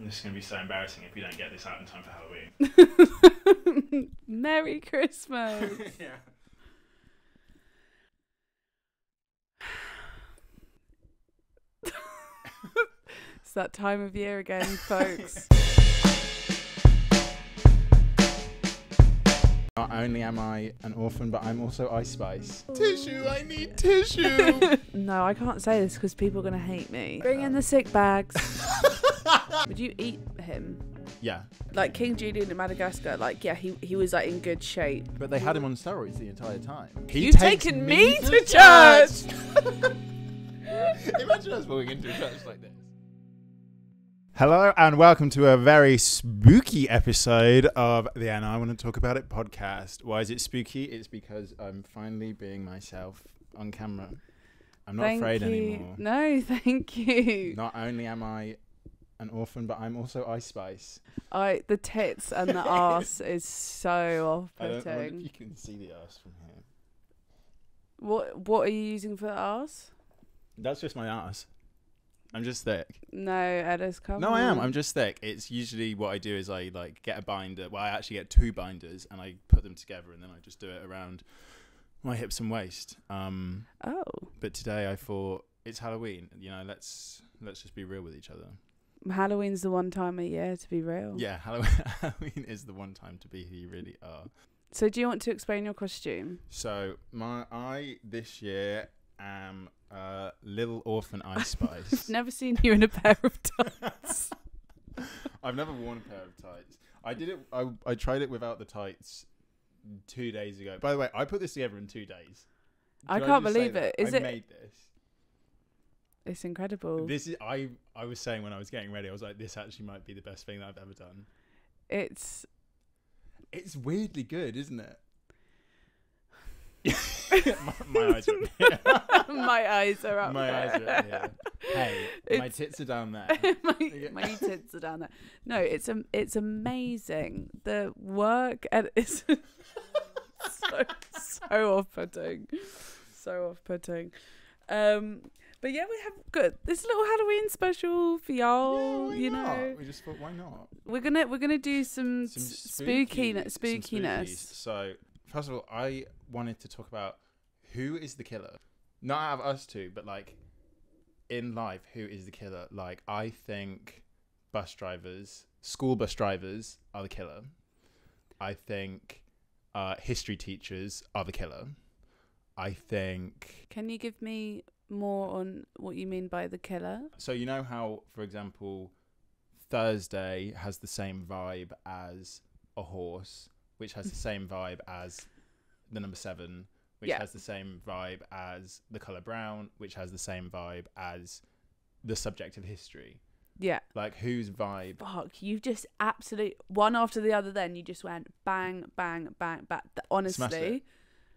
And this is going to be so embarrassing if we don't get this out in time for Halloween. Merry Christmas. yeah. It's that time of year again, folks. Not only am I an orphan, but I'm also Ice Spice. Tissue, I need tissue. no, I can't say this because people are going to hate me. Bring in oh. the sick bags. Would you eat him? yeah, Like King Julian in Madagascar, like, yeah, he, he was like in good shape. but they had him on steroids the entire time. He You've taken me to church! Imagine us walking into a church like this. Hello and welcome to a very spooky episode of the And I Want to Talk About It podcast. Why is it spooky? It's because I'm finally being myself on camera. I'm not Thank afraid you. anymore. No, thank you. Not only am I an orphan, but I'm also Ice Spice. I the tits and the ass is so I don't know if off-putting. you can see the ass from here. What what are you using for the ass? That's just my ass. I'm just thick. No, Edda's come. No, I am. I'm just thick. It's usually what I do is I like get a binder. Well, I actually get two binders and I put them together and then I just do it around my hips and waist. Um, Oh, but today I thought it's Halloween. You know, let's let's just be real with each other. Halloween's the one time a year to be real. Yeah, Halloween, Halloween is the one time to be who you really are. So do you want to explain your costume? So my I this year am uh, little orphan Ice Spice. I've Never seen you in a pair of tights. I've never worn a pair of tights. I did it. I, I tried it without the tights two days ago. By the way, I put this together in two days. I can't say believe it. Is I it- made this. It's incredible. This is I. I was saying when I was getting ready, I was like, this actually might be the best thing that I've ever done. It's It's weirdly good, isn't it? my, my eyes are up my eyes are up. My eyes are up here. Hey, my tits are down there. my, my tits are down there. No, it's um, it's amazing. The work and it's so so off putting, so off putting. Um, but yeah, we have good this little Halloween special for y'all. why you not? know, we just thought, why not? we're gonna we're gonna do some, Some spooky- spookiness. some So, first of all, I wanted to talk about who is the killer. Not out of us two, but like in life, who is the killer? Like, I think bus drivers, school bus drivers, are the killer. I think uh, history teachers are the killer. I think Can you give me more on what you mean by the killer? so. You know how, for example, Thursday has the same vibe as a horse, which has the same vibe as the number seven, which Yeah. has the same vibe as the color brown, which has the same vibe as the subject of history. Yeah. Like whose vibe? Fuck, you've just absolutely one after the other. Then you just went bang, bang, bang, bang. Honestly.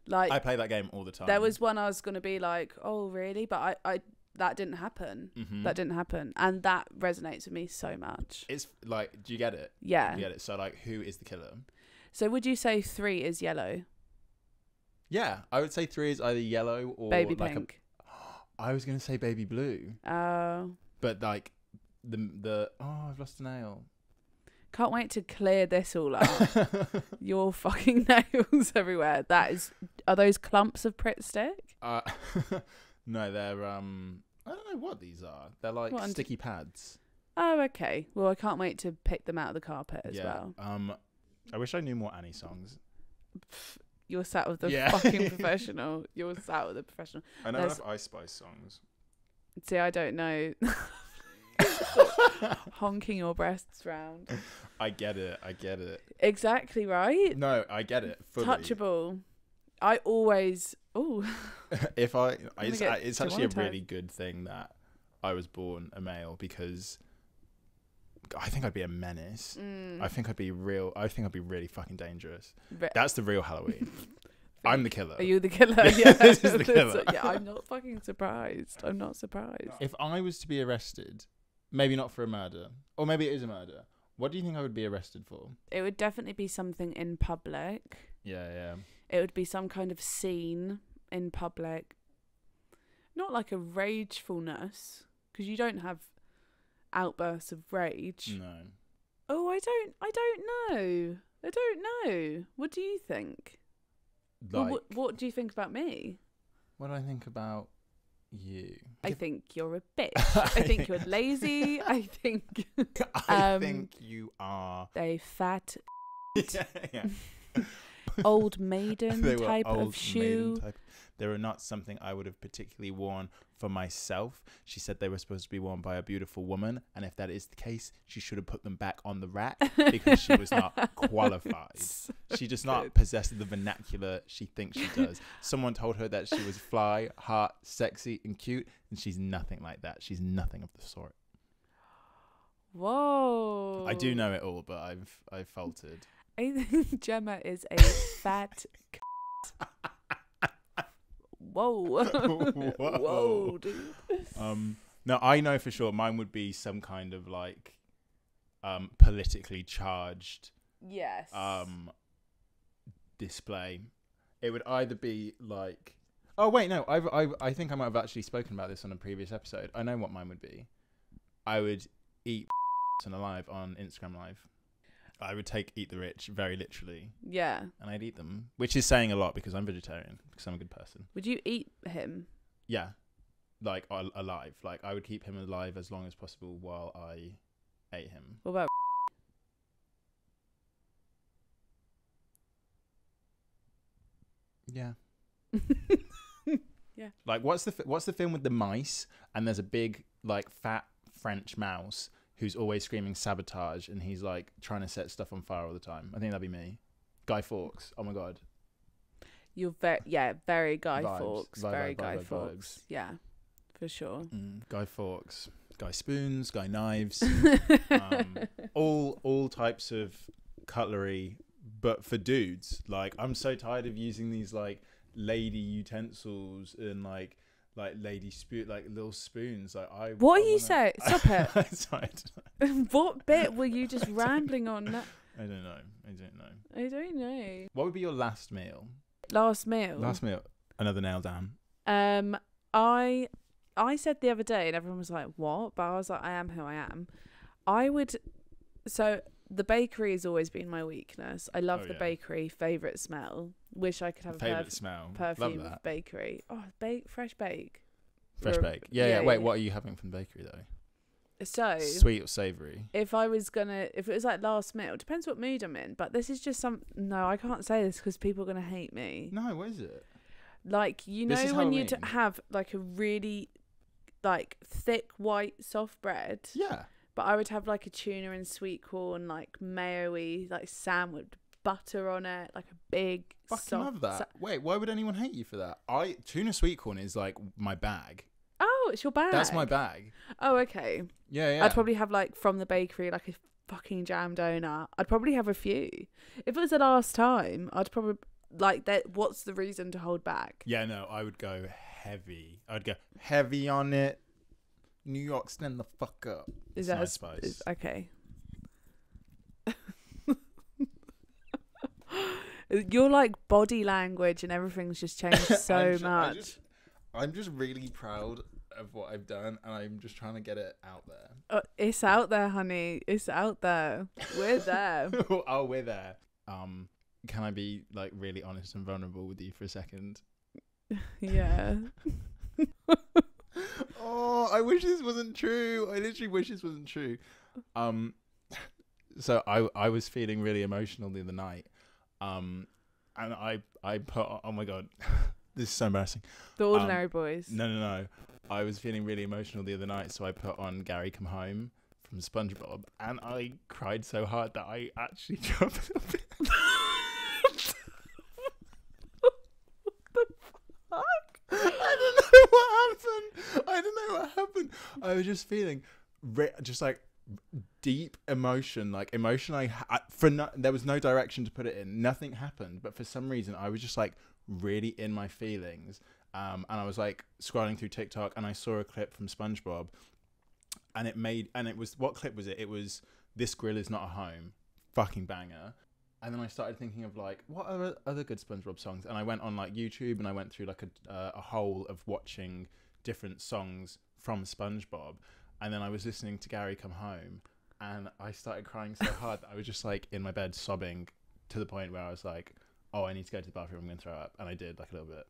Like I play that game all the time. there was one I was gonna be like, oh really, but I, I that didn't happen. Mhm. That didn't happen, and that resonates with me so much. It's like, do you get it? Yeah. You get it? So like, who is the killer? So would you say three is yellow, Yeah, I would say three is either yellow or baby like pink? a. I was gonna say baby blue, Oh, but like the the oh I've lost a nail. Can't wait to clear this all up. Your fucking nails everywhere. That is. Are those clumps of Pritt stick? uh, no, they're um I don't know what these are. They're like What, and- sticky pads. Oh, okay. Well, I can't wait to pick them out of the carpet as yeah. well. Um, I wish I knew more Annie songs. You're sat with the Yeah. fucking professional. You're sat with the professional. I know There's- enough Ice Spice songs. See, I don't know. Honking your breasts round. I get it. I get it. Exactly right. No, I get it. Fully. Touchable. I always. Oh, if I, it's, get it's actually a really good thing that I was born a male because I think I'd be a menace. mm, I think I'd be real. I think I'd be really fucking dangerous. re- That's the real Halloween. I'm the killer. Are you the killer? Yeah, yeah, this is the killer. yeah, I'm not fucking surprised. I'm not surprised. If I was to be arrested, maybe not for a murder, or maybe it is a murder. What do you think I would be arrested for? It would definitely be something in public. Yeah, yeah. It would be some kind of scene in public. Not like a ragefulness, because you don't have outbursts of rage. No. Oh, I don't. I don't know. I don't know. What do you think? Well, Like, what, what do you think about me? what do I think about you? I think you're a bitch. I think you're lazy. I think I um, think you are. a fat yeah, yeah. old maiden type old of shoe. type. They were not something I would have particularly worn for myself. She said they were supposed to be worn by a beautiful woman, and if that is the case, she should have put them back on the rack because she was not qualified. She does not Good. possess the vernacular she thinks she does. Someone told her that she was fly, hot, sexy, and cute, and she's nothing like that. She's nothing of the sort. Whoa. I do know it all, but I've I've faltered. I think Gemma is a fat. Whoa. Whoa. Whoa, dude. Um, no, I know for sure mine would be some kind of like um, politically charged Yes. um, display. It would either be like, oh wait, no, I've, I I think I might have actually spoken about this on a previous episode. I know what mine would be. I would eat and alive on Instagram Live. I would take eat the rich very literally, yeah. and I'd eat them, which is saying a lot because I'm vegetarian because I'm a good person. Would you eat him? Yeah, like al- alive. Like I would keep him alive as long as possible while I ate him. What about? Yeah. Yeah. Like what's the fi- what's the film with the mice and there's a big like fat French mouse who's always screaming sabotage and he's like trying to set stuff on fire all the time. I think that'd be me. Guy Fawkes. Oh my god. You're very yeah, very Guy Vibes. Fawkes. Vibe, very vibe, Guy vibe, Fawkes. vibes. Yeah, for sure. Mm, Guy Fawkes. Guy Spoons. Guy Knives. um, all all types of cutlery, but for dudes. Like I'm so tired of using these like lady utensils and like like lady spoon like little spoons. Like I. What I are you wanna- saying? Stop it. Sorry, what bit were you just rambling on? That? I don't know. I don't know. I don't know. What would be your last meal? Last meal. Last meal. Another nail down. Um, I I said the other day, and everyone was like, "What?" But I was like, "I am who I am." I would. So the bakery has always been my weakness. I love Oh, the yeah. bakery. Favorite smell. Wish I could have a Favorite perf- smell. perfume bakery. Oh, bake fresh bake. Fresh Or- bake. Yeah, yeah. yeah, Wait, what are you having from the bakery though? So Sweet or savoury? if I was gonna, if it was like last meal, depends what mood I'm in. But this is just some. No, I can't say this because people are gonna hate me. No, what is it? Like you know when you t- have like a really like thick white soft bread, Yeah. But I would have like a tuna and sweet corn like mayo-y like sandwich butter on it, like a big Fucking soft love that. sa- Wait, why would anyone hate you for that? I tuna sweet corn is like my bag. oh, it's your bag. That's my bag. Oh, okay. Yeah, yeah. I'd probably have like from the bakery like a fucking jam donut. I'd probably have a few. If it was the last time, I'd probably like that. What's the reason to hold back? Yeah, no, I would go heavy. I'd go heavy on it. New York, stand the fuck up. Is It's that my a s- spice. is- okay? Your like body language and everything's just changed so I'm ju- I much. just- I'm just really proud of what I've done, and I'm just trying to get it out there. Uh, it's out there, honey. It's out there. We're there. oh, we're there. Um, can I be like really honest and vulnerable with you for a second? yeah. I wish this wasn't true. I literally wish this wasn't true. Um, so I I was feeling really emotional the other night. Um, and I I put oh my god, this is so embarrassing. The ordinary boys. No, no, no. I was feeling really emotional the other night, so I put on Gary Come Home from SpongeBob, and I cried so hard that I actually dropped a bit. I don't know what happened. I don't know what happened. I was just feeling, just like deep emotion, like emotion. I ha- for no, there was no direction to put it in. Nothing happened, but for some reason, I was just like really in my feelings. Um, and I was like scrolling through TikTok, and I saw a clip from SpongeBob, and it made, and it was what clip was it? It was "This Grill Is Not a Home," fucking banger. And then I started thinking of like what are other good SpongeBob songs, and I went on like YouTube and I went through like a uh, a whole of watching different songs from SpongeBob, and then I was listening to Gary come home, and I started crying so hard that I was just like in my bed sobbing to the point where I was like, "Oh, I need to go to the bathroom. I'm going to throw up," and I did like a little bit.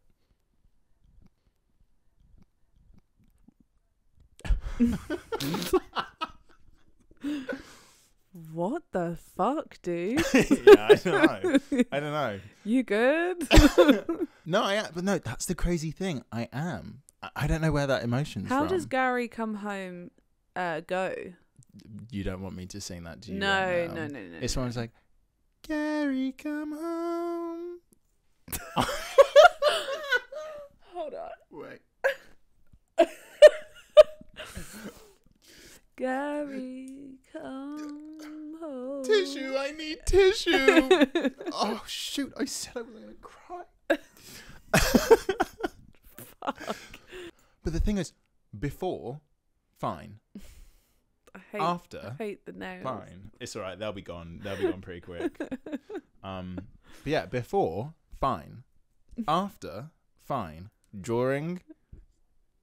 What the fuck, dude? yeah, I don't know. I don't know. You good? No, I am, but no, that's the crazy thing. I am. I, don't know where that emotion's How from. does Gary come home uh, go? you don't want me to sing that, do you? No, right no, no, no. It's no. when like, Gary, come home. Hold on. Wait. Gary, come home. Tissue, I need tissue. oh, shoot, I said I wasn't going to cry. But the thing is, before, fine. I hate, After, I hate the nails. fine. It's all right. They'll be gone. They'll be gone pretty quick. Um, but yeah, before, fine. After, fine. During,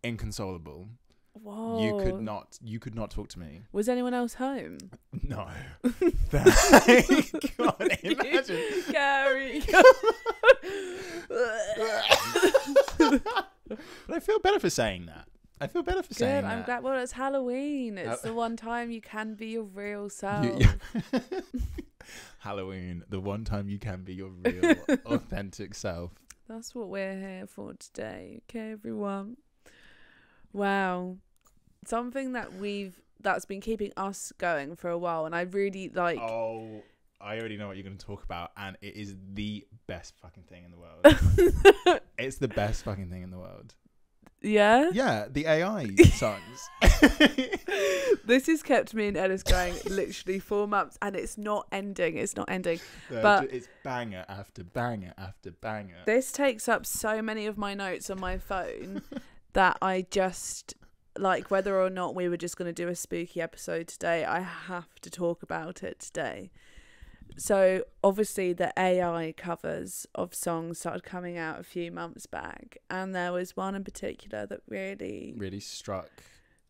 inconsolable. Whoa. You could not. You could not talk to me. Was anyone else home? No. Thank God, imagine. Gary. But I feel better for saying that. I feel better for saying Good. I'm that. glad. Well, it's Halloween. It's Uh, the one time you can be your real self. You- you- Halloween, the one time you can be your real, authentic self. That's what we're here for today. Okay, everyone. Wow. Something that we've that's been keeping us going for a while and I really like Oh, I already know what you're going to talk about, and it is the best fucking thing in the world. it's the best fucking thing in the world. Yeah? Yeah, the AI songs. This has kept me and Ellis going literally four months and it's not ending. It's not ending. They're But- it's banger after banger after banger. This takes up so many of my notes on my phone that I just like whether or not we were just going to do a spooky episode today, I have to talk about it today. So, obviously, the AI covers of songs started coming out a few months back, and there was one in particular that really really struck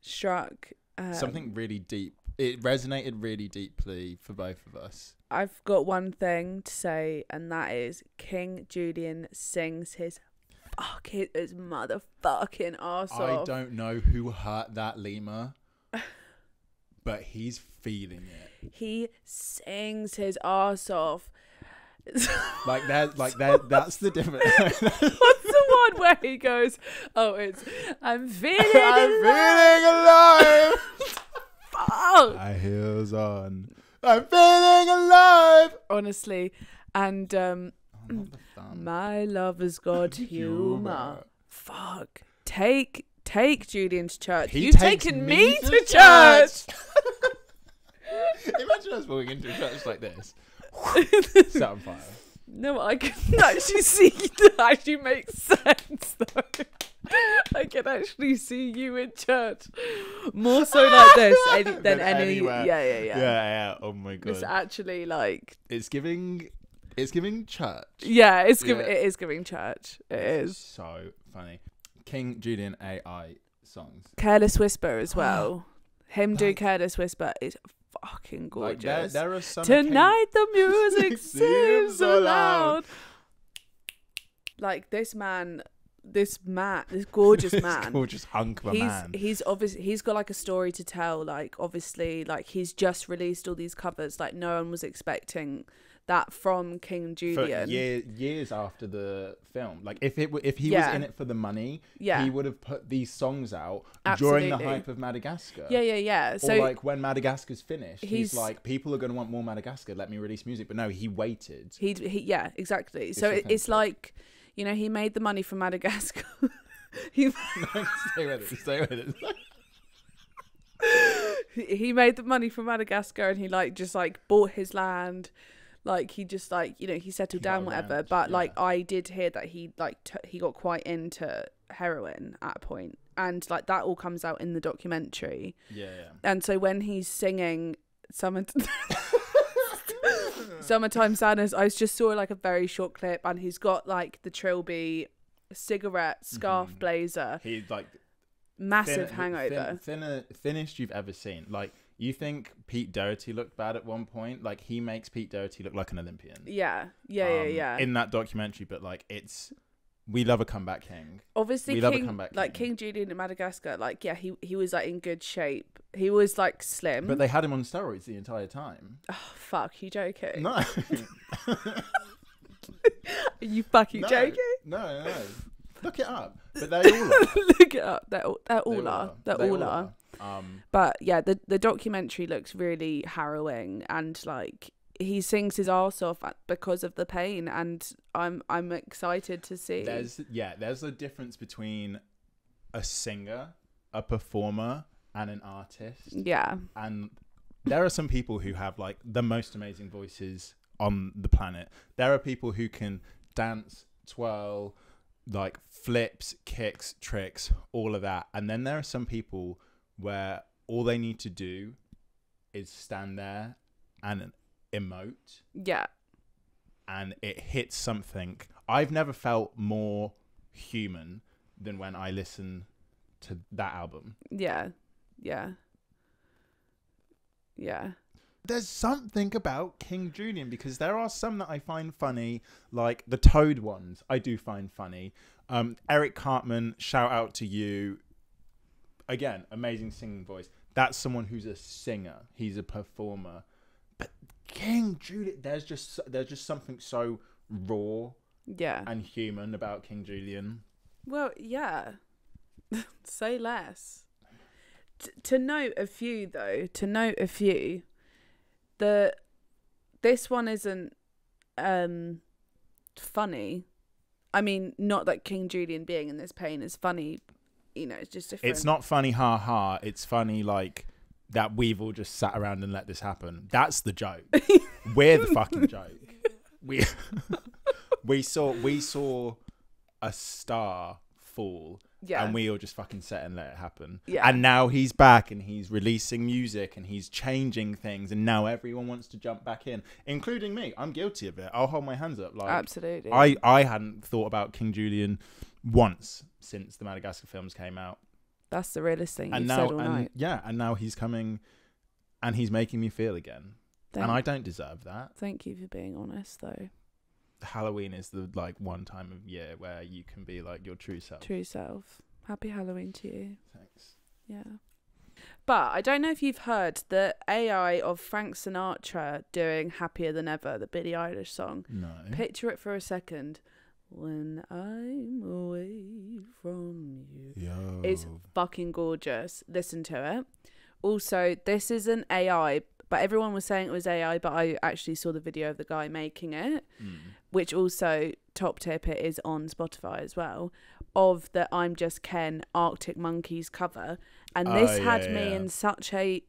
struck. Um, something really deep. It resonated really deeply for both of us. I've got one thing to say, and that is King Julian sings his fucking his motherfucking arse I off. don't know who hurt that lemur, but he's feeling it. He sings his arse off. Like that, like that. That's the difference. What's the one where he goes, "Oh, it's I'm feeling I'm alive." feeling alive. Fuck. My heels on. I'm feeling alive. Honestly, and um, Oh, not the thumb. my love has got humor. Fuck. Take take Julian to church. He You've taken me me to to church. Imagine us walking into a church like this. Set on fire. No, I can actually see that actually makes sense though. I can actually see you in church more so like this any, than, Than any. anywhere. Yeah, yeah, Yeah, yeah. yeah. Oh my god. It's actually like It's giving. It's giving church. yeah, it's giving Yeah. it is giving church. It is so funny. King Julian AI songs. careless whisper as well. Him doing careless whisper is fucking Like there, gorgeous. there are some Tonight the music Seems so loud. Like this man, this man, this gorgeous this man. gorgeous hunk of a he's man. he's obviously he's got like a story to tell. Like obviously, like he's just released all these covers. Like no one was expecting that from King for year, years after the film. Like if it if he Yeah. was in it for the money, Yeah. he would have put these songs out during the hype of Madagascar. yeah, yeah, yeah. So like when Madagascar's finished, he's, He's- like, people are going to want more Madagascar. Let me release music. But no, he waited. he he yeah exactly. So it, it's like you know he made the money from Madagascar. he stay with it. Stay with it. he he made the money from Madagascar and he like just like bought his land like he just like you know he settled He down whatever around, but like. I did hear that he like t- he got quite into heroin at a point and like that all comes out in the documentary yeah, yeah. and so when he's singing summer summertime sadness I just saw like a very short clip and he's got like the trilby cigarette scarf Mhm. blazer He like massive Thin- hangover. thin- thinner, thinnest you've ever seen. Like you think Pete Doherty looked bad at one point? Like he makes Pete Doherty look like an Olympian. Yeah, yeah, yeah, um, yeah. In that documentary, but like it's we love a comeback king. Obviously, we love a comeback. King, like king. King Julian in Madagascar, like yeah, he he was like in good shape. He was like slim. But they had him on steroids the entire time. oh, fuck, you joking? No. Are you fucking no, joking? No, no. Look it up. But they all are. Look it up. They're all, they're They all are. They're They all are. Um, But yeah, the the documentary looks really harrowing and like he sings his arse off because of the pain and I'm I'm excited to see. there's yeah, there's a difference between a singer, a performer, and an artist. yeah. and there are some people who have like the most amazing voices on the planet. There are people who can dance, twirl, like flips, kicks, tricks, all of that. And then there are some people where all they need to do is stand there and emote Yeah. and it hits something. I've never felt more human than when I listen to that album. Yeah. Yeah. Yeah. there's something about King Julian because there are some that I find funny, like the Toad ones. I do find funny. Um, Eric Cartman, shout out to you. Again, amazing singing voice. That's someone who's a singer. He's a performer. But King Julian, there's just there's just something so raw Yeah. and human about King Julian. Well, yeah. Say less. T- to note a few, though, to note a few, the this one isn't um funny. I mean, not that King Julian being in this pain is funny. You know, it's just different. It's not funny, ha ha. It's funny like that we've all just sat around and let this happen. That's the joke. We're the fucking joke. We we saw we saw a star fall Yeah. and we all just fucking set and let it happen. Yeah. And now he's back and he's releasing music and he's changing things and now everyone wants to jump back in, including me. I'm guilty of it. I'll hold my hands up. Like Absolutely. I I hadn't thought about King Julian once since the Madagascar films came out That's the realest thing and now said all and night. yeah and now he's coming and he's making me feel again Thank, and i don't deserve that thank you for being honest, though. Halloween is the like one time of year where you can be like your true self True self. Happy Halloween to you. thanks Yeah. But I don't know if you've heard the AI of Frank Sinatra doing Happier Than Ever, the Billie Eilish song. no Picture it for a second. When I'm away from you. Yo. It's fucking gorgeous. Listen to it. Also, this is an AI, but everyone was saying it was AI, but I actually saw the video of the guy making it, Mm. Which also, top tip, it is on Spotify as well, of the I'm Just Ken Arctic Monkeys cover. And Oh, this yeah, had me yeah. in such a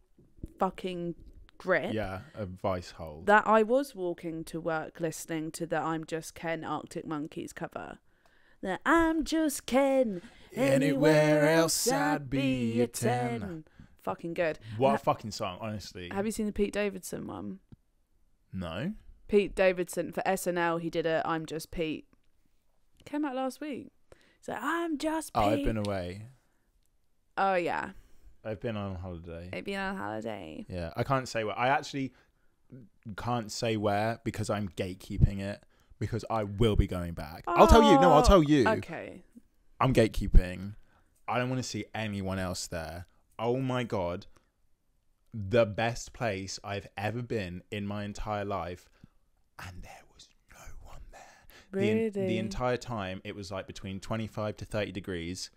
fucking grip yeah a vice hold that I was walking to work listening to the I'm Just Ken Arctic Monkeys cover. The I'm Just Ken. Anywhere else I'd be a 10. Fucking good. what a fucking song honestly Have you seen the Pete Davidson one? no Pete Davidson for SNL, he did a I'm Just Pete. Came out last week. So I'm just Pete. oh i've been away oh yeah, i've been on holiday I've been on holiday. yeah i can't say where i actually can't say where because i'm gatekeeping it because i will be going back i'll tell you no i'll Oh, tell you oh, Okay. I'm gatekeeping. I don't want to see anyone else there. Oh my god. The best place I've ever been in my entire life and there was no one there. The, Really? en- the entire time it was like between 25 to 30 degrees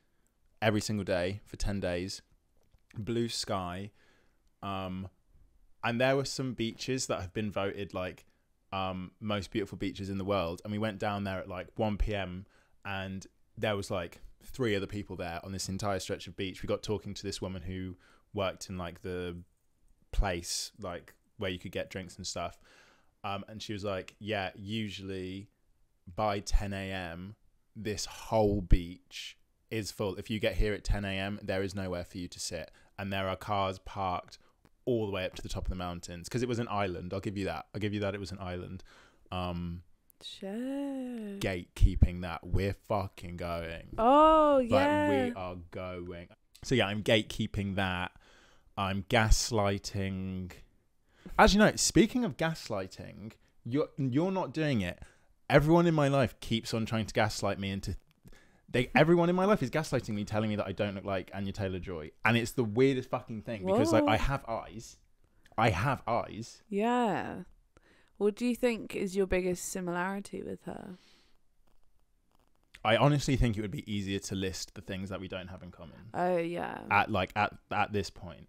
every single day for 10 days. Blue sky. Um and there were some beaches that have been voted like um most beautiful beaches in the world and we went down there at like 1 p.m. and there was like three other people there on this entire stretch of beach. We got talking to this woman who worked in like the place like where you could get drinks and stuff. Um, and she was like, "Yeah, usually by 10 a.m. this whole beach is full. If you get here at 10 a.m., there is nowhere for you to sit, and there are cars parked all the way up to the top of the mountains because it was an island. I'll give you that. I'll give you that. It was an island. Um, Shit. gatekeeping that we're fucking going. Oh Like yeah. we are going. So yeah, I'm gatekeeping that. I'm gaslighting. Actually, know, Speaking of gaslighting, you're you're not doing it. Everyone in my life keeps on trying to gaslight me into. They everyone in my life is gaslighting me, telling me that I don't look like Anya Taylor Joy, and it's the weirdest fucking thing because like I have eyes, I have eyes. Yeah. What do you think is your biggest similarity with her? I honestly think it would be easier to list the things that we don't have in common. Oh yeah. at like at at this point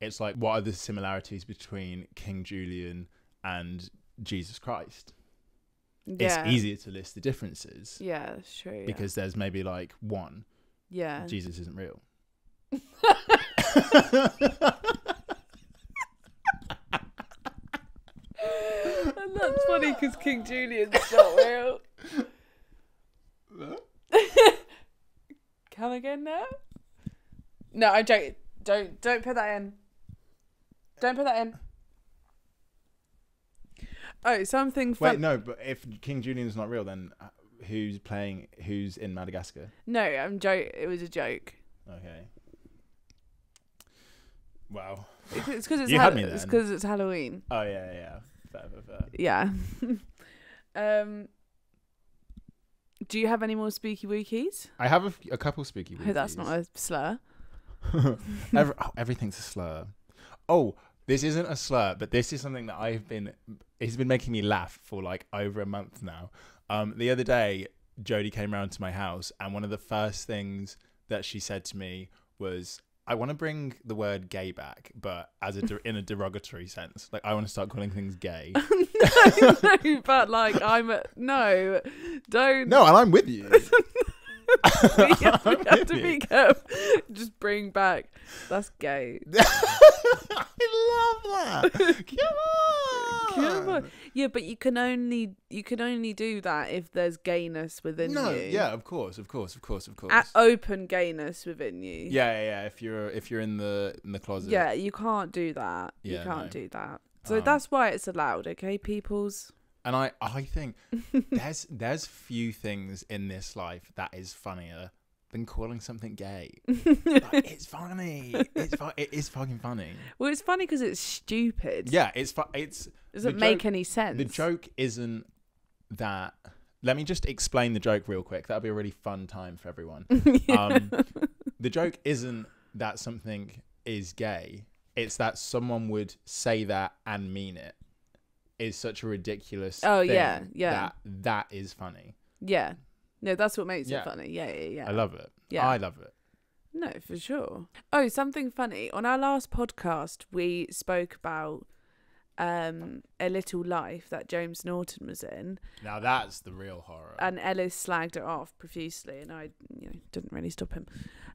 it's like what are the similarities between king julian and jesus christ yeah. it's easier to list the differences Yeah, that's true. yeah. because there's maybe like one yeah. jesus isn't real and that's funny because King Julian's not real. Come again now? No, I'm joking. Don't don't put that in. Don't put that in. Oh, something fun. wait no but if king julian's not real then uh, who's playing who's in madagascar No, I'm joke. It was a joke. okay wow It's because it's You Hall- had me it's it's Halloween. oh yeah yeah, yeah fair, fair, fair. Yeah. um. Do you have any more spooky wookies? i have a, f- a couple spooky I hope that's not a slur. Every, oh, everything's a slur. Oh, this isn't a slur, but this is something that I've been. It's been making me laugh for like over a month now. Um, the other day, Jodie came round to my house, and one of the first things that she said to me was, "I want to bring the word gay back, but as a in a derogatory sense. Like I want to start calling things gay." no, but like I'm a, no, don't. no, and I'm with you. we have, we have to be careful. Just bring back. That's gay. I love that. Come on. Come on. Yeah, but you can only you can only do that if there's gayness within No, you. yeah, of course, of course, of course, of course. A- open gayness within you. Yeah, yeah, yeah. If you're if you're in the in the closet. Yeah, you can't do that. Yeah, you can't no. do that. So Um, that's why it's allowed, okay, peoples? And I I think there's there's few things in this life that is funnier than calling something gay. like, it's funny. It's fu- it is fucking funny. Well, it's funny because it's stupid. Yeah, it's fu- it's Doesn't make joke- any sense. the joke isn't that. Let me just explain the joke real quick. That'll be a really fun time for everyone. Um, the joke isn't that something is gay. It's that someone would say that and mean it. Is such a ridiculous. Oh, thing yeah, yeah. That that is funny. yeah. No, that's what makes Yeah. it funny. Yeah, yeah, yeah. I love it. Yeah. I love it. No, for sure. Oh, something funny. On our last podcast, we spoke about um A Little Life that James Norton was in, Now that's the real horror. and Ellis slagged it off profusely, and I, you know, didn't really stop him.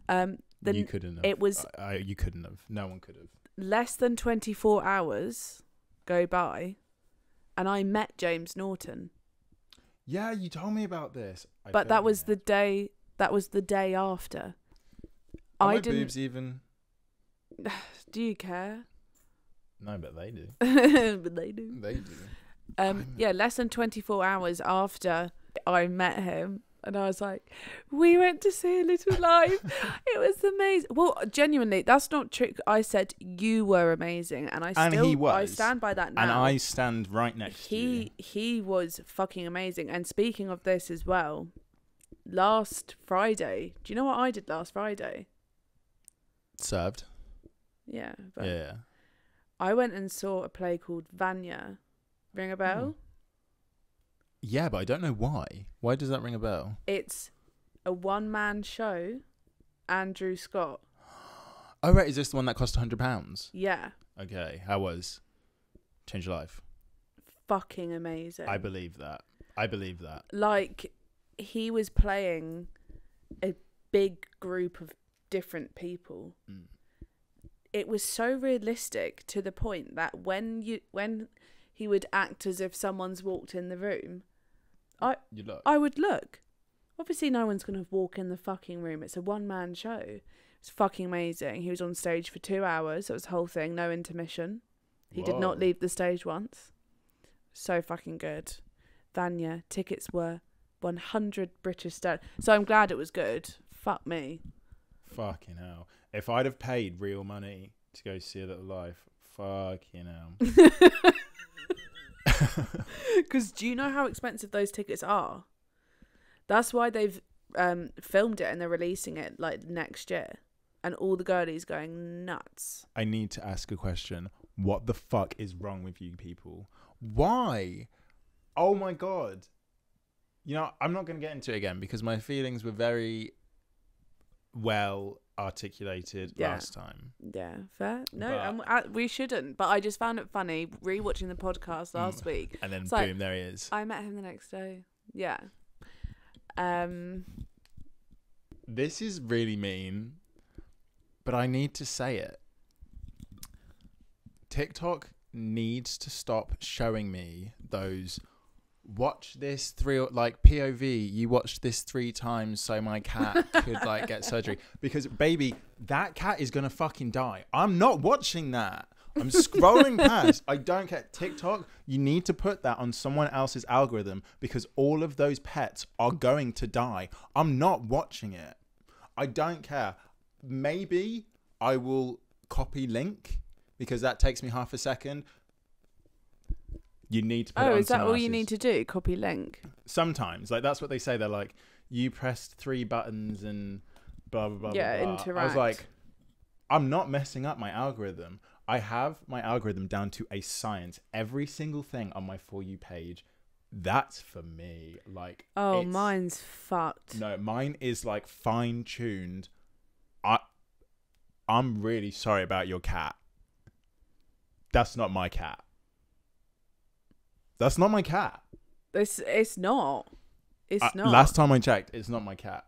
Um, the you couldn't have. it was- I, I- you couldn't have. No one could have. less than twenty four hours go by, and I met James Norton. Yeah, you told me about this. I but that was the day. That was the day after. Are I my didn't. boobs even. Do you care? No, but they do. but they do. They do. Um, yeah, less than 24 hours after I met him. And I was like, we went to see a little life. it was amazing. Well, genuinely, that's not true. I said you were amazing, and I And still he I stand by that now. And I stand right next to you. he he was fucking amazing. And speaking of this as well, last Friday, do you know what I did last Friday? Served. Yeah, but Yeah. I went and saw a play called Vanya. Ring a bell? Hmm. Yeah, but I don't know why. Why does that ring a bell? It's a one man show. Andrew Scott. Oh right, is this the one that cost hundred pounds? Yeah. Okay, how was? Change your life. Fucking amazing. I believe that. I believe that. like he was playing a big group of different people. Mm. It was so realistic to the point that when you when he would act as if someone's walked in the room, You look. I would look. Obviously, no one's gonna walk in the fucking room. It's a one man show. It's fucking amazing. He was on stage for two hours. It was the whole thing, no intermission. He did not leave the stage once. So fucking good. Vanya, tickets were 100 British sterling. So I'm glad it was good. Fuck me. Fucking hell. if I'd have paid real money to go see a little life, fuck you know. Because do you know how expensive those tickets are? That's why they've um, filmed it and they're releasing it like next year, and all the girlies going nuts. I need to ask a question. What the fuck is wrong with you people? Why? Oh my god. You know, I'm not going to get into it again because my feelings were very well articulated Yeah. last time. Yeah, fair. No, But- uh, we shouldn't. But I just found it funny rewatching the podcast last Mm. week. And then boom, like- there he is. I met him the next day. Yeah. Um. This is really mean, but I need to say it. TikTok needs to stop showing me those watch this three like POV you watched this 3 times so my cat could like get surgery because baby that cat is going to fucking die. I'm not watching that. I'm scrolling past. I don't care. TikTok, you need to put that on someone else's algorithm because all of those pets are going to die. I'm not watching it. I don't care. Maybe I will copy link because that takes me half a second. You need to put it Oh, is that all you need to do? Copy link. Sometimes, like that's what they say. They're like, you pressed three buttons and blah blah blah. Yeah, blah, blah. I was like, I'm not messing up my algorithm. I have my algorithm down to a science. Every single thing on my for you page, that's for me. Like, Oh, mine's fucked. no, mine is like fine tuned. I, I'm really sorry about your cat. That's not my cat. That's not my cat. It's it's not. It's not. Last time I checked, it's not my cat.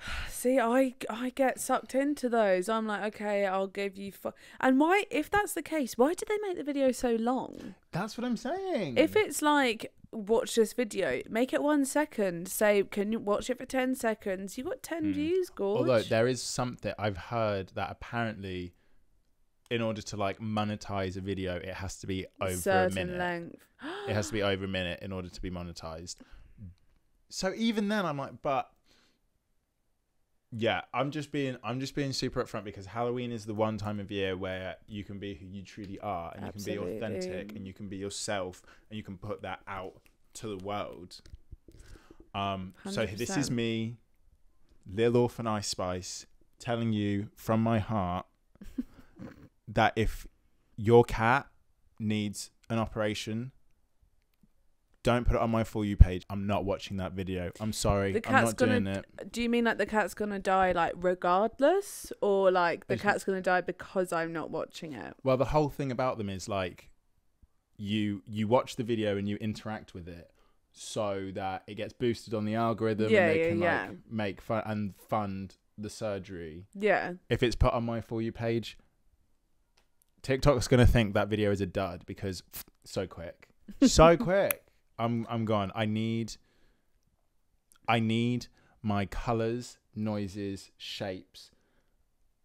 See, I I get sucked into those. I'm like, okay, I'll give you. And why, if that's the case, why did they make the video so long? That's what I'm saying. If it's like, watch this video, make it one second. Say, can you watch it for ten seconds? You got ten Hmm. views, gorge. Although there is something I've heard that apparently, in order to like monetize a video, it has to be over a certain minute. length. It has to be over a minute in order to be monetized. So even then, I'm like, but yeah, I'm just being I'm just being super upfront because Halloween is the one time of year where you can be who you truly are and you can be authentic and you can be yourself and you can put that out to the world. Um, so this is me, Lil Orphan Ice Spice, telling you from my heart that if your cat needs an operation, don't put it on my for you page. I'm not watching that video. I'm sorry. The I'm cat's not gonna doing it. Do you mean like the cat's gonna die like regardless, or like the It's- cat's gonna die because I'm not watching it? Well, the whole thing about them is like you you watch the video and you interact with it so that it gets boosted on the algorithm Yeah, and they yeah, can yeah. like make fun and fund the surgery. Yeah. If it's put on my for you page, TikTok's gonna think that video is a dud because so quick, so quick. I'm I'm gone. I need I need my colors, noises, shapes.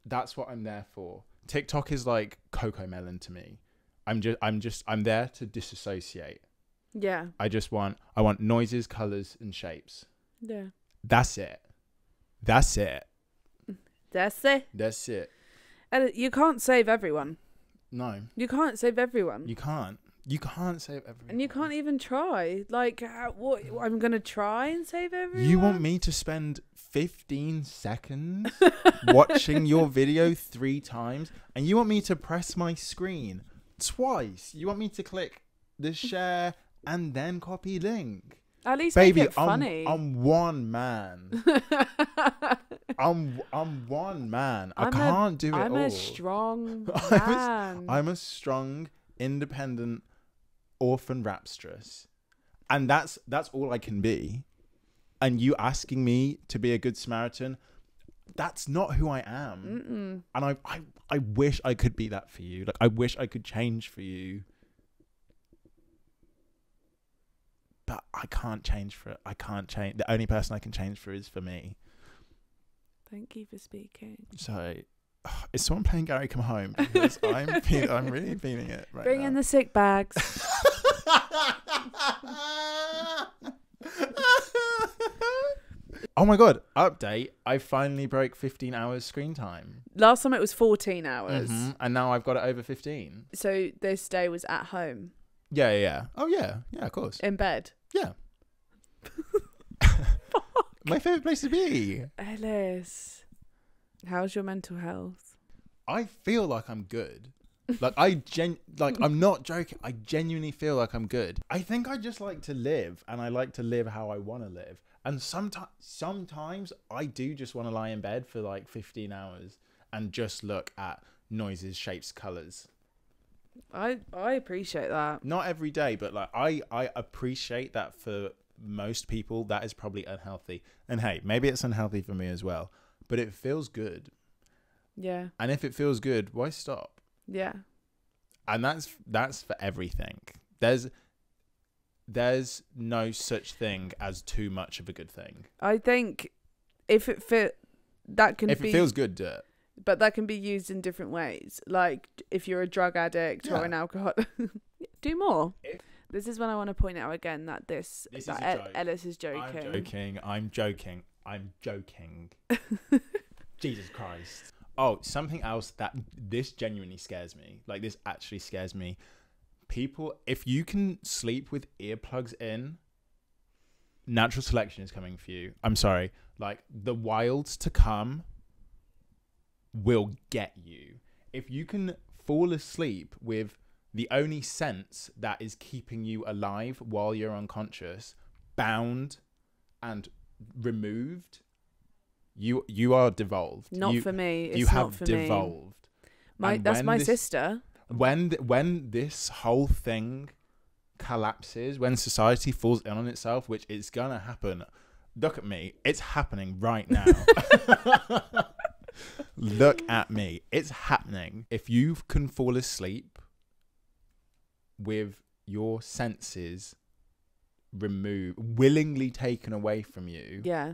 That's what I'm there for. TikTok is like Cocomelon to me. I'm just I'm just I'm there to disassociate. Yeah. I just want I want noises, colors, and shapes. Yeah. That's it. That's it. That's it. That's it. And you can't save everyone. No, You can't save everyone. you can't. You can't save everyone. and you can't even try. Like, how, what? I'm gonna try and save everyone. You want me to spend 15 seconds watching your video three times and you want me to press my screen twice? You want me to click the share and then copy link? At least Baby, make it I'm, funny. I'm one man. I'm I'm one man. I I'm a- can't do it I'm all. a strong I'm a man. I'm a strong, independent orphan rapstress. And that's that's all I can be. And you asking me to be a good Samaritan, that's not who I am. Mm-mm. And I, I I wish I could be that for you. Like I wish I could change for you. But I can't change for it. I can't change. The only person I can change for is for me. Thank you for speaking. So is someone playing Gary Come Home? Because I'm feel, I'm really feeling it right Bring now. in the sick bags. Oh my god! Update. I finally broke 15 hours screen time. Last time it was 14 hours. Mhm, And now I've got it over 15. So this day was at home Yeah, yeah, yeah. Oh yeah, yeah, of course. in bed. Yeah. My favorite place to be. Ellis, how's your mental health? I feel like I'm good. Like I gen like I'm not joking. I genuinely feel like I'm good. I think I just like to live and I like to live how I want to live. And sometimes sometimes I do just want to lie in bed for like 15 hours and just look at noises, shapes, colors. I I appreciate that. Not every day, but like I I appreciate that for most people that is probably unhealthy. And hey, maybe it's unhealthy for me as well, but it feels good. Yeah, And if it feels good, why stop? yeah, and that's that's for everything there's there's no such thing as too much of a good thing I think if it fit, that can if be. it feels good do it but that can be used in different ways. Like if you're a drug addict Yeah. or an alcoholic, do more. If- This is when I want to point out again that this, This is that a joke. Ellis is joking. i'm joking. joking i'm joking i'm joking jesus christ oh something else that this genuinely scares me like this actually scares me people if you can sleep with earplugs in natural selection is coming for you i'm sorry like the wilds to come will get you if you can fall asleep with the only sense that is keeping you alive while you're unconscious bound and removed you you are devolved Not you, for me. It's you have for me. devolved My And that's my this- sister. when th- when this whole thing collapses when society falls in on itself which is gonna happen look at me it's happening right now look at me it's happening if you can fall asleep with your senses removed willingly taken away from you Yeah.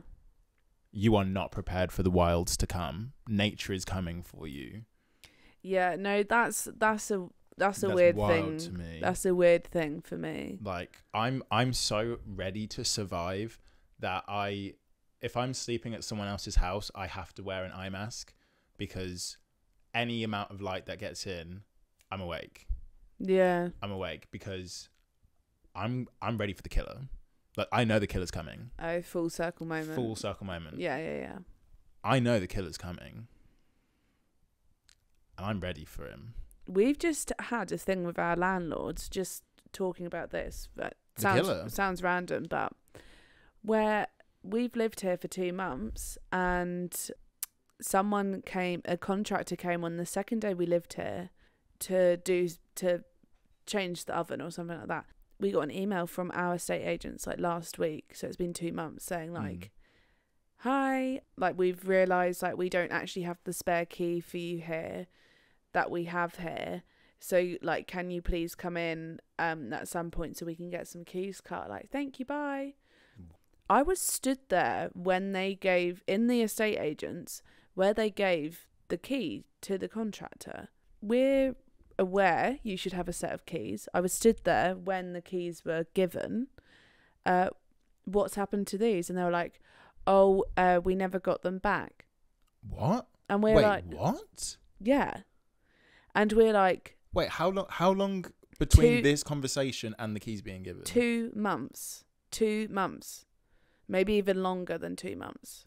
you are not prepared for the wilds to come nature is coming for you Yeah. No, that's that's a that's a That's weird thing. to me. That's a weird thing for me. like i'm i'm so ready to survive that i if i'm sleeping at someone else's house i have to wear an eye mask because any amount of light that gets in i'm awake Yeah. i'm awake because i'm i'm ready for the killer like i know the killer's coming Oh, full circle moment. full circle moment Yeah, yeah, yeah. i know the killer's coming and i'm ready for him We've just had a thing with our landlords, just talking about this. The sounds killer? sounds random, but where we've lived here for two months, and someone came, a contractor came on the second day we lived here to do to change the oven or something like that. We got an email from our estate agents like last week, so it's been two months, saying like. Hi, like we've realised like we don't actually have the spare key for you here that we have here. So like can you please come in um at some point so we can get some keys cut? Like, thank you, bye. I was stood there when they gave in the estate agents where they gave the key to the contractor. We're aware you should have a set of keys. I was stood there when the keys were given. Uh what's happened to these? And they were like, Oh, uh, we never got them back. what And we're wait like what Yeah. And we're like wait how long how long between Two- this conversation and the keys being given two months. Two months. Maybe even longer than two months.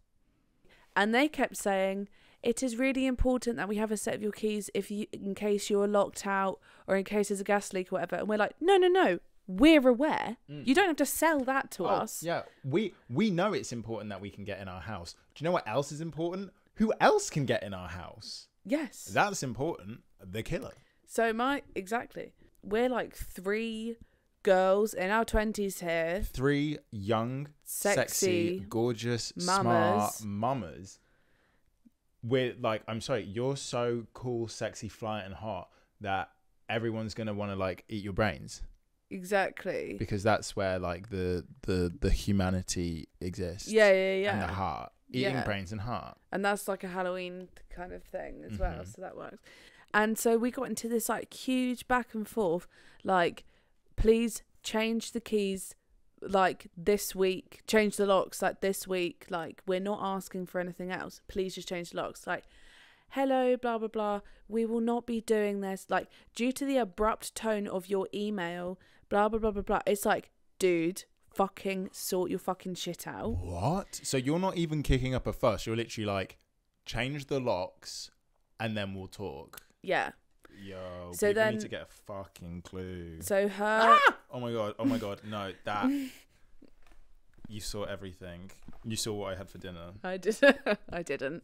And they kept saying, it is really important that we have a set of your keys if you in case you're locked out or in case there's a gas leak or whatever. And we're like, no, no, no. We're aware. Mm. You don't have to sell that to Oh, us. Yeah, we we know it's important that we can get in our house. Do you know what else is important? Who else can get in our house? Yes. That's important. The killer. so my exactly. We're like three girls in our twenties here. Three young, sexy, Sexy gorgeous, mamas. smart mamas. We're like, I'm sorry, you're so cool, sexy, fly, and hot that everyone's gonna want to like eat your brains Exactly. because that's where like the the the humanity exists. Yeah, yeah, yeah. And the heart, eating Yeah. brains and heart. and that's like a Halloween kind of thing as well, Mhm. so that works. And so we got into this like huge back and forth, like, please change the keys like this week, change the locks like this week. Like we're not asking for anything else. Please just change the locks. Like, hello, blah blah blah. We will not be doing this. Like due to the abrupt tone of your email, blah blah blah blah blah. It's like, dude, fucking sort your fucking shit out. What? So you're not even kicking up a fuss. You're literally like, change the locks, and then we'll talk. Yeah. Yo, So then- need to get a fucking clue. So her. Oh my god! Oh my god! No, that you saw everything. You saw what I had for dinner. I did. I didn't.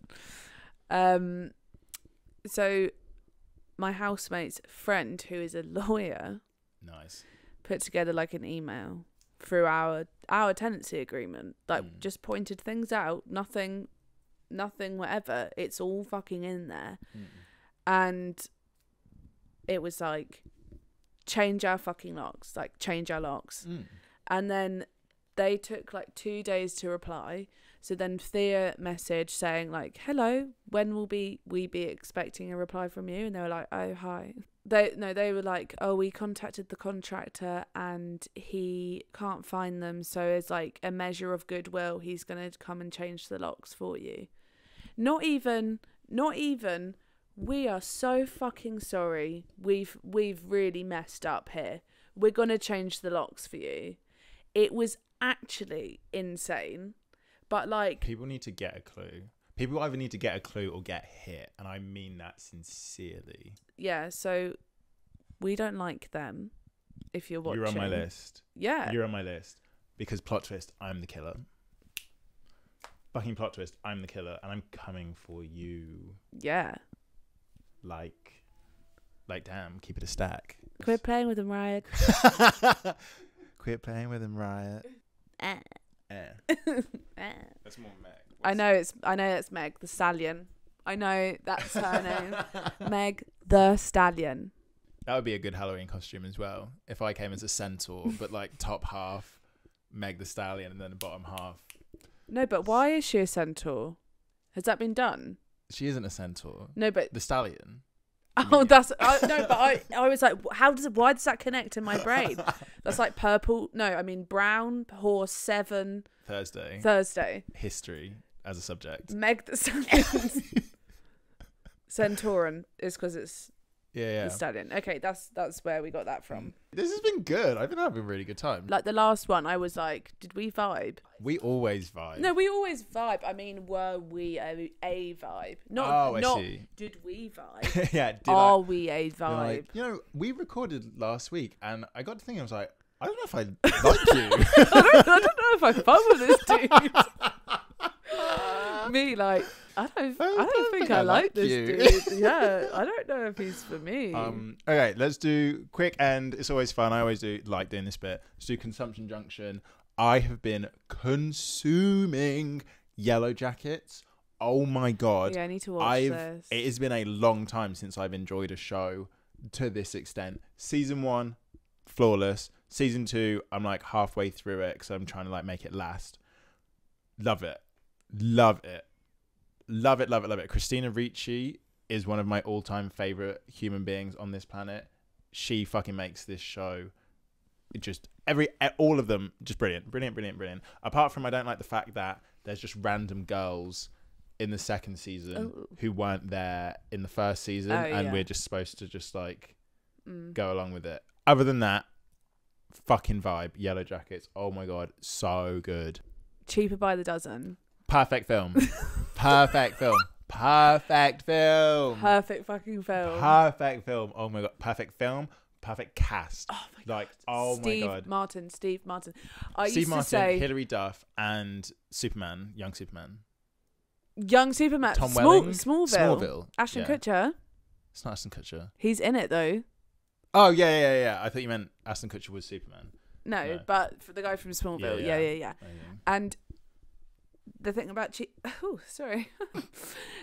Um. So, my housemate's friend, who is a lawyer, Nice. put together like an email through our our tenancy agreement. Like, Mm. just pointed things out. Nothing, nothing, whatever. It's all fucking in there, and it was like, change our fucking locks. Like, change our locks. Mm. And then they took like two days to reply. So then Thea messaged saying like, "Hello, when will be we be expecting a reply from you?" And they were like, "Oh, hi." They no, they were like, "Oh, we contacted the contractor and he can't find them, so as like a measure of goodwill, he's going to come and change the locks for you." Not even not even we are so fucking sorry. We've we've really messed up here. We're going to change the locks for you. It was actually insane. But like People need to get a clue. People either need to get a clue or get hit, and I mean that sincerely. yeah, so we don't like them if you're watching. You're on my list. Yeah. You're on my list because plot twist. I'm the killer. Fucking plot twist. I'm the killer, and I'm coming for you. yeah. Like, like, damn. Keep it a stack. Quit playing with them, Riot. Quit playing with him, Riot. Eh. Eh. Eh. That's more Meg. I know it's I know it's Meg the Stallion. I know that's her name. Meg the Stallion. That would be a good Halloween costume as well. If I came as a centaur, but like top half Meg the Stallion, and then the bottom half. No, but why is she a centaur? Has that been done? She isn't a centaur. No, but The stallion. oh, that's I, no, but I I was like, how does it? Why does that connect in my brain? That's like purple. No, I mean brown horse seven Thursday. Thursday. History as a subject. Meg the Stallion. Centauran is because it's Yeah, yeah. the stallion. Okay, that's that's where we got that from. Mm. This has been good. I've been having a really good time. Like the last one, I was like, did we vibe? We always vibe. No, we always vibe. I mean, were we a, a vibe? Not Oh, I not see. did we vibe? yeah. Did Are I? we a vibe? like, you know, we recorded last week, and I got to thinking, I was like, I don't know if I like you. I, don't, I don't know if I fun with this dude. Me like I don't I don't, think, I, like, this you. dude. Yeah, I don't know if he's for me. Um, okay, let's do quick and it's always fun. I always do like doing this bit. Let's do consumption junction. I have been consuming Yellowjackets. Oh my god. yeah, I need to watch I've this. it has been a long time since I've enjoyed a show to this extent. Season one, flawless. Season two, I'm like halfway through it because I'm trying to like make it last. Love it, love it, love it, love it, love it. Christina Ricci is one of my all-time favorite human beings on this planet. She fucking makes this show it just every all of them just brilliant, brilliant, brilliant, brilliant. Apart from I don't like the fact that there's just random girls in the second season Oh. who weren't there in the first season, Oh, and yeah. we're just supposed to just like Mm. go along with it. Other than that, fucking vibe. Yellowjackets. Oh my god, so good. Cheaper by the dozen. Perfect film. Perfect film. Perfect film. Perfect fucking film. Perfect film. Oh my god. Perfect film. Perfect cast. oh my like, oh Steve my god. Martin. Steve Martin. I Steve used Martin, to say Hilary Duff, and Superman, young Superman. young Superman. Tom Small, Welling. Smallville. Smallville. Ashton yeah. Kutcher. It's not Ashton Kutcher. He's in it though. Oh yeah, yeah, yeah. yeah. I thought you meant Ashton Kutcher was Superman. No, No. but for the guy from Smallville. Yeah, yeah. yeah, yeah. Amazing. Oh, and the thing about cheap, oh sorry,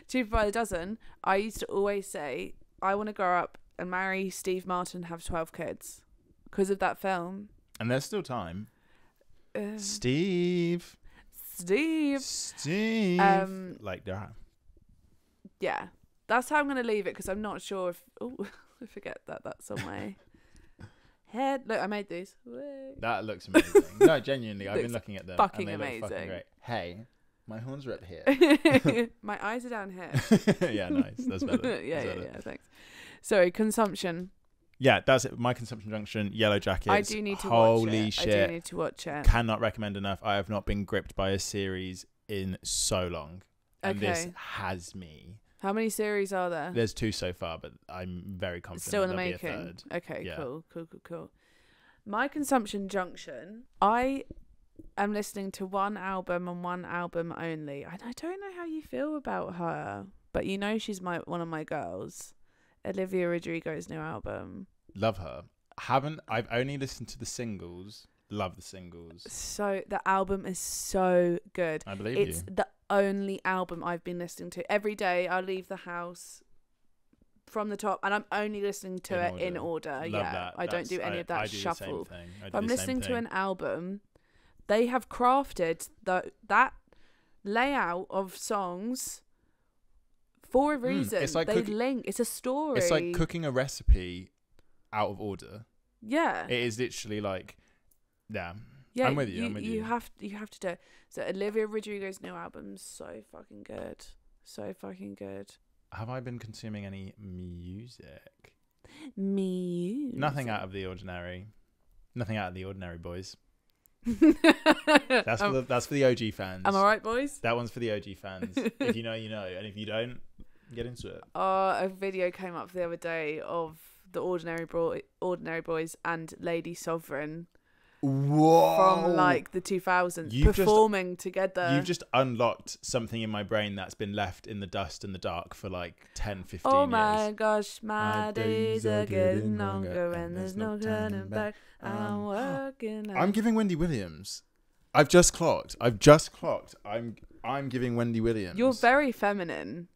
cheaper by the dozen. I used to always say I want to grow up and marry Steve Martin, and have twelve kids, because of that film. And there's still time. Um, Steve. Steve. Steve. Um, like that. Yeah, that's how I'm gonna leave it because I'm not sure if. Oh, I forget that that's on my head. Look, I made these. That looks amazing. no, genuinely, I've been looking at them. fucking and they Look fucking amazing. great. Hey, my horns are up here. My eyes are down here. yeah, nice. That's better. yeah, That's yeah, better. yeah. Thanks. Sorry, consumption. Yeah, that's it. My consumption junction, Yellowjackets. I do need to Holy watch it. shit! I do need to watch it. Cannot recommend enough. I have not been gripped by a series in so long, and this Okay. has me. How many series are there? There's two so far, but I'm very confident Still in the there'll be a making. third. Okay, Yeah. cool, cool, cool, cool. My consumption junction. I am listening to one album and one album only. And I don't know how you feel about her, but you know she's my one of my girls. Olivia Rodrigo's new album. Love her. Haven't I've only listened to the singles. Love the singles. So the album is so good. I believe It's you. the only album I've been listening to. Every day I leave the house from the top and I'm only listening to In it in order. order. Love yeah. that. I don't do any I- of that I do the same shuffle. thing. I If I'm the same listening to an album, they have crafted the that layout of songs for a Mm, reason. it's like they cook- link. It's a story. It's like cooking a recipe out of order. Yeah. It is literally like, yeah. yeah, I'm with you, I'm with you. have you have to do it. So Olivia Rodrigo's new album's so fucking good. So fucking good. Have I been consuming any music? Me. Nothing out of the ordinary. Nothing out of the ordinary, boys. That's for am, the, that's for the OG fans. am I right, boys? That one's for the OG fans. if you know, you know, and if you don't, get into it. Uh, a video came up the other day of the Ordinary Boy, Ordinary Boys and Lady Sovereign Whoa! from like the 2000s You've just- performing together. You've just unlocked something in my brain that's been left in the dust and the dark for like 10, 15 oh years. my gosh, my My days days are getting longer and and there's no turning back. back. I'm Um, working. I'm giving Wendy Williams. I've just clocked. I've just clocked. I'm I'm giving Wendy Williams. You're very feminine.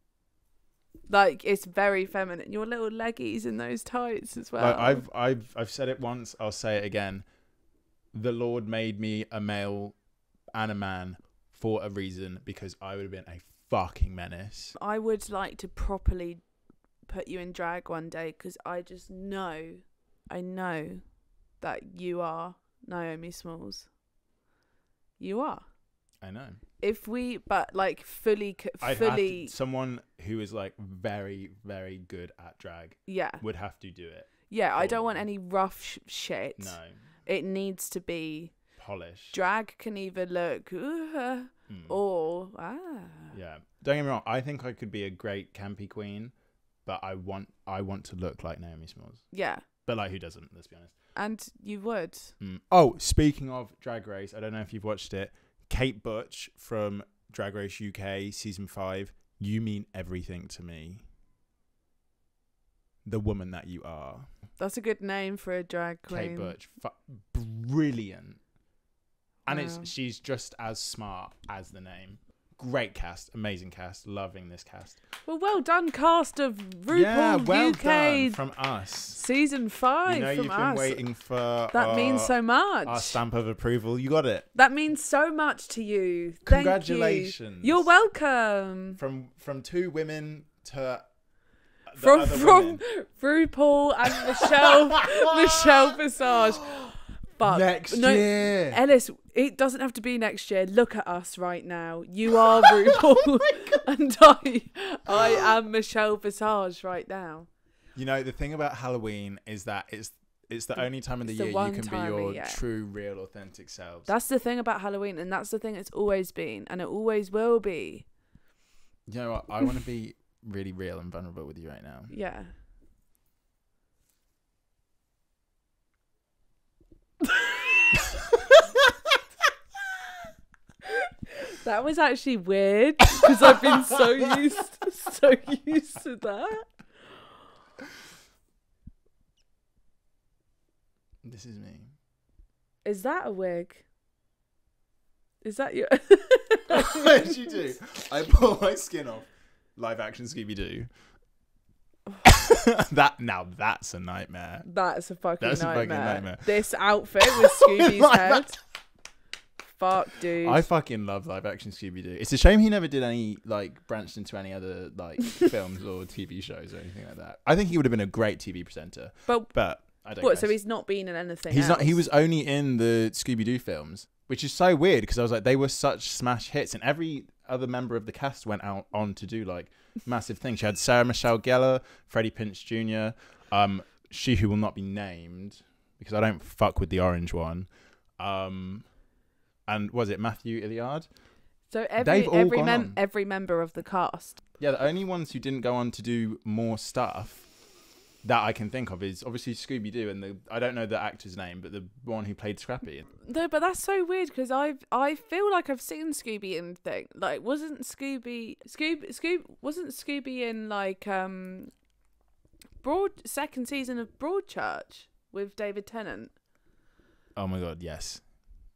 Like it's very feminine. Your little leggies in those tights as well. Like, I've I've I've said it once. I'll say it again. The Lord made me a male and a man for a reason because I would have been a fucking menace. I would like to properly put you in drag one day because I just know, I know that you are Naomi Smalls. You are. I know. If we, but like fully, c- I'd have fully, to, someone who is like very very good at drag yeah, would have to do it. yeah. I don't want any rough sh- shit. No, It needs to be polish. drag. Can either look Mm. or ah. Yeah. Don't get me wrong. I think I could be a great campy queen, but I want I want to look like Naomi Smalls. yeah. But like, who doesn't? Let's be honest. And you would. Mm. Oh, speaking of Drag Race, I don't know if you've watched it. Kate Butch from Drag Race UK season five. You mean everything to me. The woman that you are, That's a good name for a drag queen. Kate Butch, fu- brilliant. And Wow. it's she's just as smart as the name. Great cast, amazing cast, loving this cast. Well, well done, cast of RuPaul yeah, well UK from us. season five You know, from you've us. been waiting for that our, means so much. our stamp of approval. You got it. that means so much to you. Thank Congratulations. You. You're welcome. From from two women to the From from women. RuPaul and Michelle Michelle Visage. But next no, year. Ellis, it doesn't have to be next year. Look at us right now. You are Oh RuPaul, and I, I am Michelle Visage right now. You know the thing about Halloween is that it's it's the only time of the year you can be your true, real, authentic selves. That's the thing about Halloween, and that's the thing it's always been, and it always will be. you know what? I want to be really real and vulnerable with you right now. Yeah. that was actually weird because I've been so used so used to that. This is me. Is that a wig? Is that your what did you do? I pull my skin off. Live action Scooby Doo. that now that's a nightmare. That's a fucking, That's a fucking nightmare. nightmare. This outfit with Scooby's Like head. Fuck, dude. I fucking love live action Scooby Doo. It's a shame he never did any like branched into any other like films or TV shows or anything like that. I think he would have been a great TV presenter. But- but I don't. What? So he's not been in anything. He's not. He was only in the Scooby Doo films, which is so weird because I was like, they were such smash hits, and every other member of the cast went out on to do like massive things. She had Sarah Michelle Gellar, Freddie Prinze Jr., um, she who will not be named because I don't fuck with the orange one, um, and was it Matthew Lillard? So every every mem- every member of the cast. Yeah, the only ones who didn't go on to do more stuff that I can think of is obviously Scooby Doo and the I don't know the actor's name, but the one who played Scrappy. No, but that's so weird because I I feel like I've seen Scooby in thing. Like, wasn't Scooby Scoob Scoob wasn't Scooby in like um broad second season of Broadchurch with David Tennant? Oh my god, yes,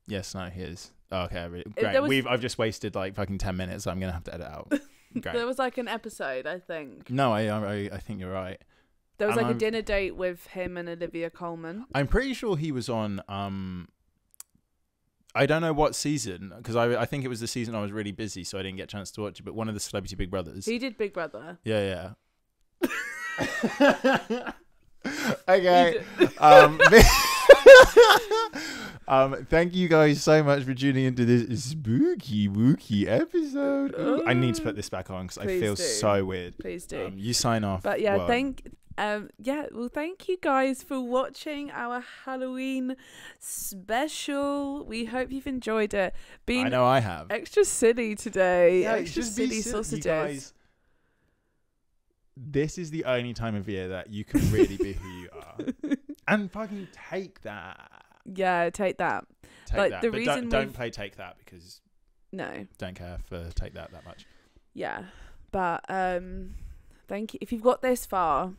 yes, no, he is. Oh, okay, really, great. was- We've I've just wasted like fucking ten minutes. So I'm gonna have to edit out. Great. There was like an episode, I think. no, I, I I think you're right. There was And like a I've- dinner date with him and Olivia Colman. I'm pretty sure he was on. um I don't know what season because I I think it was the season I was really busy, so I didn't get a chance to watch it. But one of the Celebrity Big Brothers. He did Big Brother. Yeah, yeah. okay. Um, um, thank you guys so much for tuning into this spooky wooky episode. Ooh, I need to put this back on because I feel do. so weird. Please do. Um, you sign off. But yeah, Well, thank um yeah, well thank you guys for watching our Halloween special. We hope you've enjoyed it. I know I have. extra silly today. Yeah, extra silly sausages. guys. This is the only time of year that you can really be who you are, and fucking take that. Yeah, take that. Take Like, that. the but reason don't, don't play take that because No. don't care for take that that much. Yeah. But um thank you if you've got this far.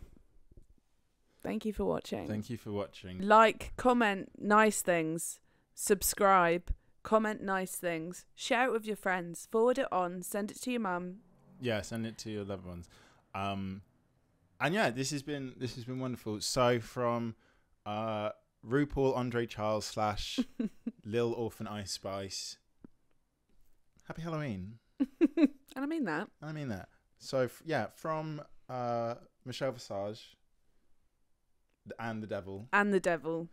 Thank you for watching. Thank you for watching. like, comment nice things, subscribe, comment nice things, share it with your friends, forward it on, send it to your mum. Yeah, send it to your loved ones. Um, and yeah, this has been this has been wonderful. So from uh, RuPaul Andre Charles slash Lil Orphan Ice Spice. Happy Halloween. and I mean that. I mean that. So f- yeah, from uh, Michelle Visage and the Devil, And the devil.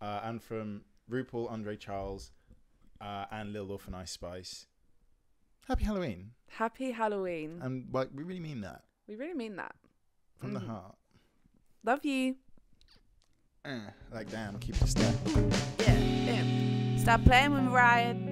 uh, and from RuPaul Andre Charles uh, and Lil Orphan Ice Spice. Happy Halloween, Happy Halloween. and like we really mean that we really mean that. from the Mhm. heart. Love you. Eh, like damn, keep it step. Yeah. yeah. Stop playing with Ryan.